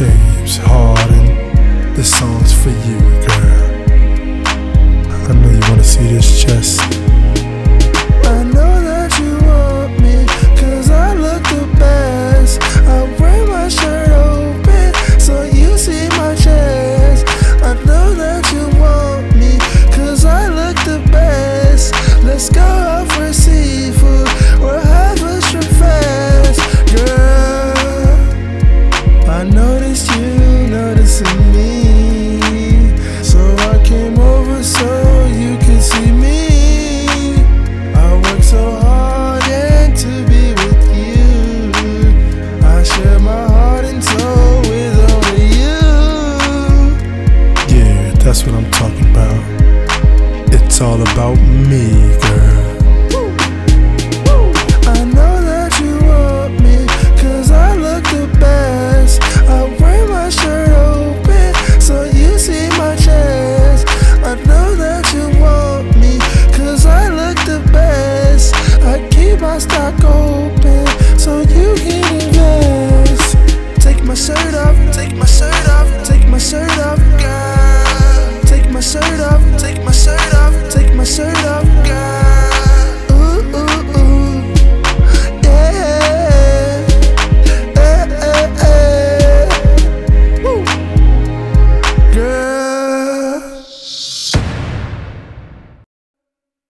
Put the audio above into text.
James Harden. This song's for you, girl. I know you wanna see this chest. So I came over so you could see me. I work so hard and to be with you. I share my heart and soul with only you. Yeah, that's what I'm talking about. It's all about me, take my shirt off, take my shirt off, girl.